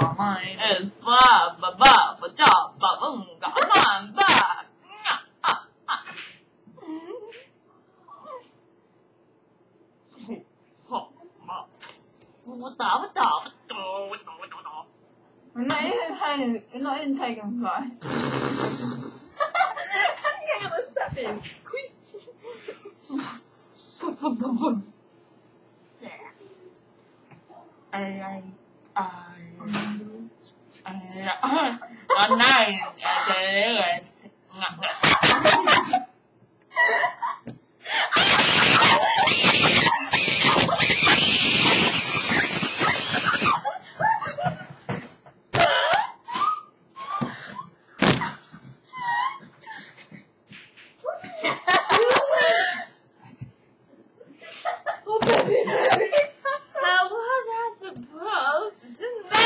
Bà mày är svär, bà bà, bà cha, bà unga, man, bà. Nga, ah, Nó in thay nó in thay càng phải. Nghe nó sắp đi. Bum, bum, bum, bum. Ai, ai, nine. And then it was. Constantine